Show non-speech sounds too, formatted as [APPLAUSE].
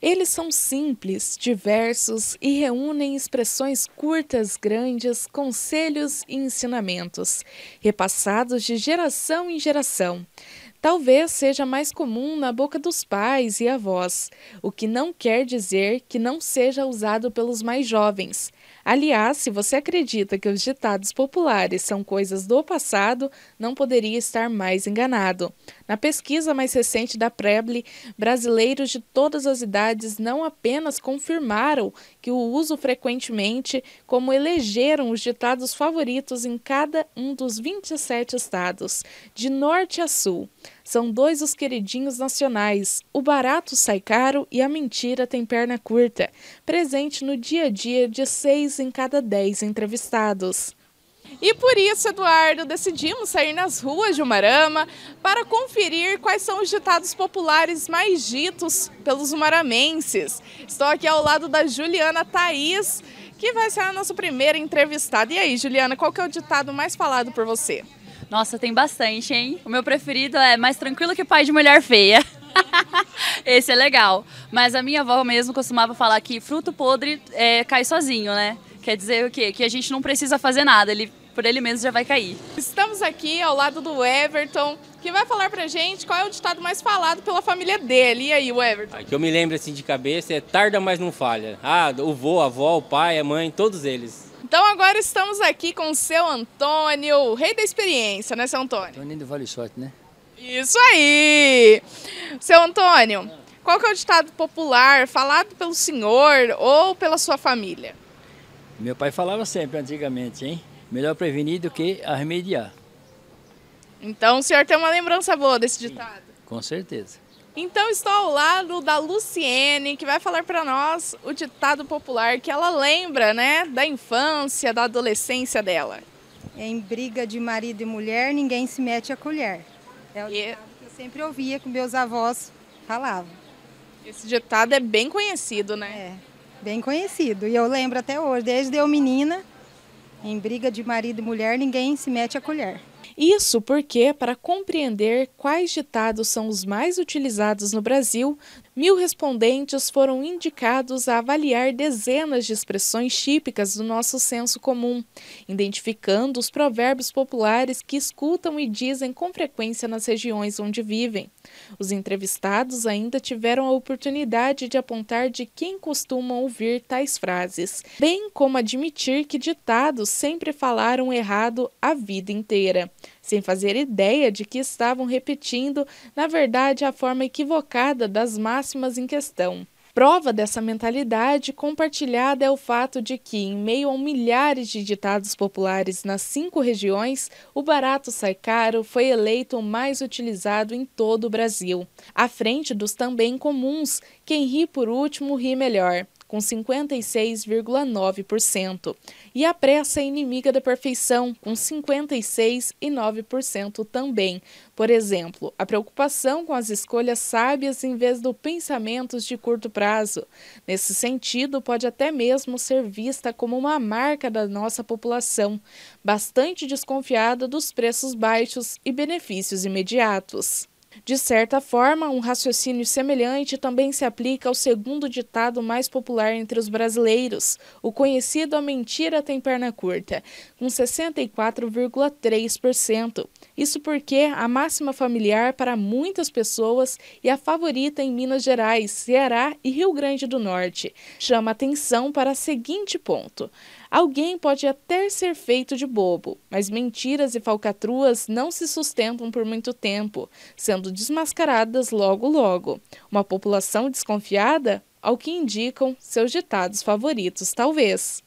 Eles são simples, diversos e reúnem expressões curtas, grandes, conselhos e ensinamentos, repassados de geração em geração. Talvez seja mais comum na boca dos pais e avós, o que não quer dizer que não seja usado pelos mais jovens. Aliás, se você acredita que os ditados populares são coisas do passado, não poderia estar mais enganado. Na pesquisa mais recente da Preble, brasileiros de todas as idades não apenas confirmaram que o uso frequentemente, como elegeram os ditados favoritos em cada um dos 27 estados, de norte a sul. São dois os queridinhos nacionais, o barato sai caro e a mentira tem perna curta, presente no dia a dia de seis em cada dez entrevistados. E por isso, Eduardo, decidimos sair nas ruas de Umarama para conferir quais são os ditados populares mais ditos pelos umaramenses. Estou aqui ao lado da Juliana Thaís, que vai ser a nossa primeira entrevistada. E aí, Juliana, qual que é o ditado mais falado por você? Nossa, tem bastante, hein? O meu preferido é mais tranquilo que pai de mulher feia. [LAUGHS] Esse é legal. Mas a minha avó mesmo costumava falar que fruto podre é, cai sozinho, né? Quer dizer o quê? Que a gente não precisa fazer nada, ele por ele mesmo já vai cair. Estamos aqui ao lado do Everton, que vai falar pra gente qual é o ditado mais falado pela família dele. E aí, o Everton? Que eu me lembro assim de cabeça é tarda, mas não falha. Ah, o vô, a avó, o pai, a mãe, todos eles. Então agora estamos aqui com o seu Antônio, o rei da experiência, né, seu Antônio? Antônio do Vale Sorte, né? Isso aí! Seu Antônio, qual que é o ditado popular falado pelo senhor ou pela sua família? Meu pai falava sempre antigamente, hein? Melhor prevenir do que remediar. Então o senhor tem uma lembrança boa desse ditado? Sim, com certeza. Então estou ao lado da Luciene, que vai falar para nós o ditado popular que ela lembra, né, da infância, da adolescência dela. Em briga de marido e mulher, ninguém se mete a colher. É o ditado que eu sempre ouvia que meus avós falavam. Esse ditado é bem conhecido, né? É, bem conhecido. E eu lembro até hoje, desde eu menina, em briga de marido e mulher, ninguém se mete a colher. Isso porque, para compreender quais ditados são os mais utilizados no Brasil, mil respondentes foram indicados a avaliar dezenas de expressões típicas do nosso senso comum, identificando os provérbios populares que escutam e dizem com frequência nas regiões onde vivem. Os entrevistados ainda tiveram a oportunidade de apontar de quem costumam ouvir tais frases, bem como admitir que ditados sempre falaram errado a vida inteira sem fazer ideia de que estavam repetindo, na verdade, a forma equivocada das máximas em questão. Prova dessa mentalidade compartilhada é o fato de que, em meio a milhares de ditados populares nas cinco regiões, o barato sai caro foi eleito o mais utilizado em todo o Brasil, à frente dos também comuns, quem ri por último ri melhor com 56,9%, e a pressa é inimiga da perfeição, com 56,9% também. Por exemplo, a preocupação com as escolhas sábias em vez do pensamentos de curto prazo. Nesse sentido, pode até mesmo ser vista como uma marca da nossa população, bastante desconfiada dos preços baixos e benefícios imediatos. De certa forma, um raciocínio semelhante também se aplica ao segundo ditado mais popular entre os brasileiros, o conhecido A Mentira Tem Perna Curta, com 64,3%. Isso porque a máxima familiar para muitas pessoas e a favorita em Minas Gerais, Ceará e Rio Grande do Norte. Chama atenção para o seguinte ponto. Alguém pode até ser feito de bobo, mas mentiras e falcatruas não se sustentam por muito tempo, sendo desmascaradas logo logo. Uma população desconfiada? Ao que indicam seus ditados favoritos, talvez.